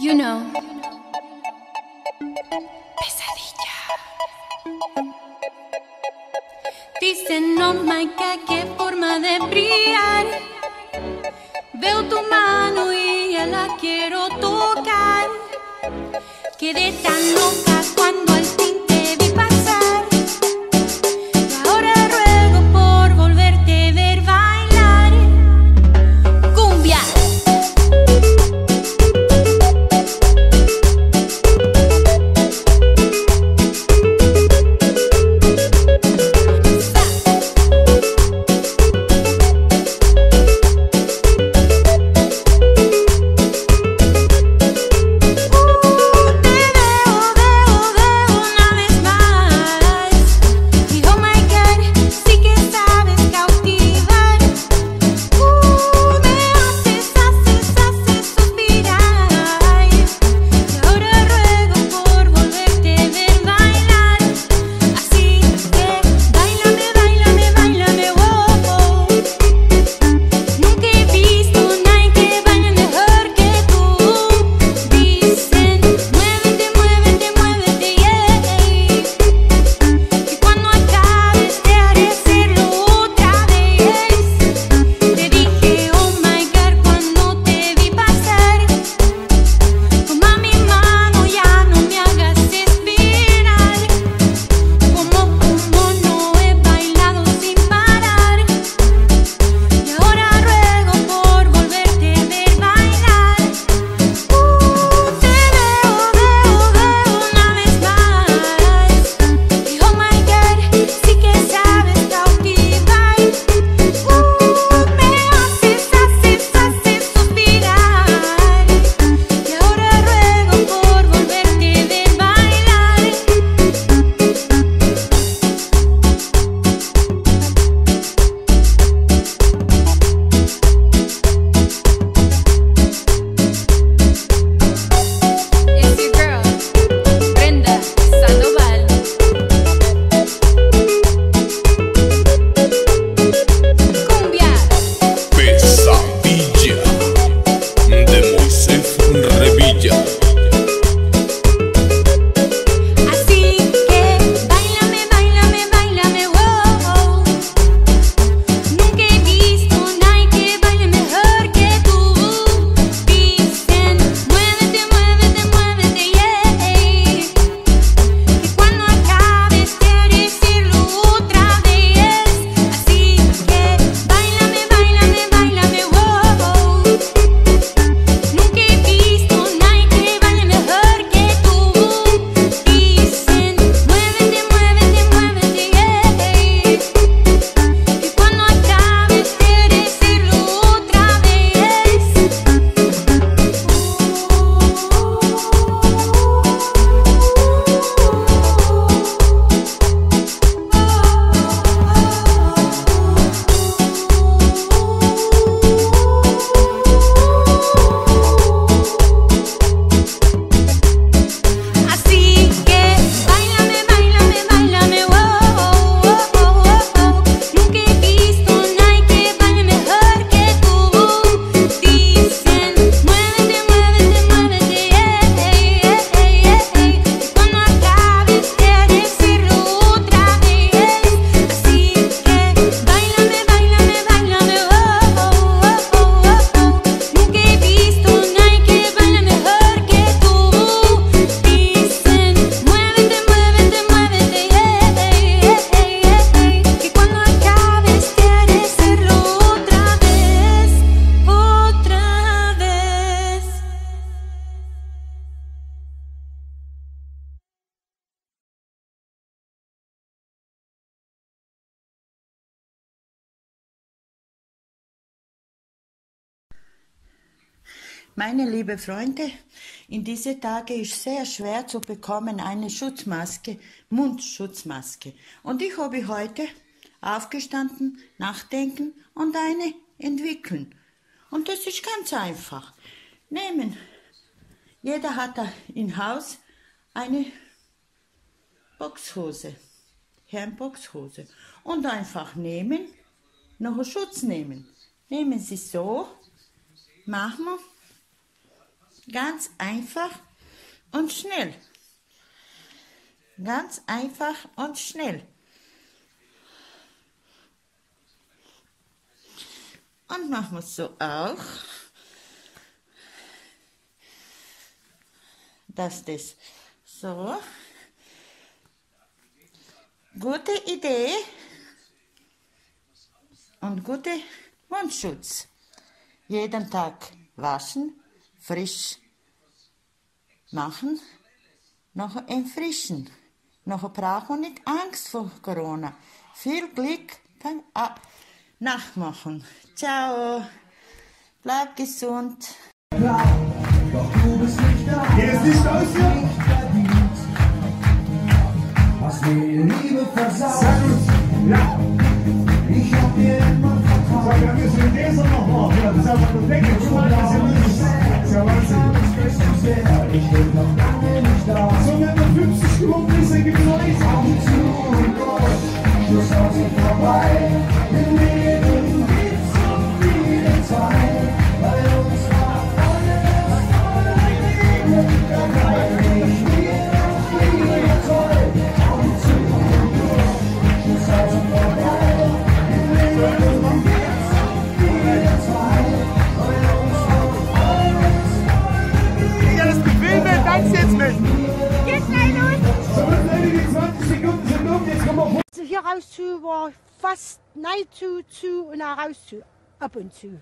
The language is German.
You know. Pesadilla. Dicen, no, Maika, qué forma de brillar. Veo tu mano y ya la quiero tocar. Quedé tan loca. Meine liebe Freunde, in diese Tage ist sehr schwer zu bekommen eine Schutzmaske, Mundschutzmaske. Und ich habe heute aufgestanden, nachdenken und eine entwickeln. Und das ist ganz einfach. Nehmen. Jeder hat da im Haus eine Boxhose, Herrenboxhose. Und einfach nehmen, noch einen Schutz nehmen. Nehmen Sie so, machen wir ganz einfach und schnell. Ganz einfach und schnell. Und machen wir es so auch, dass das so. Gute Idee und gute Mundschutz. Jeden Tag waschen, frisch machen, noch entfrischen. Noch brauchen wir nicht Angst vor Corona. Viel Glück beim Nachmachen. Ciao. Bleib gesund. Geht es nicht aus hier? Hast mir die Liebe versagt. Sag uns. Ja. Ich hab dir immer vertraut. wir müssen den Leser noch machen. Ja, das ist einfach nur weg. Guck mal, das vor. Also hier raus zu war fast nein zu, zu und auch raus zu. Ab und zu.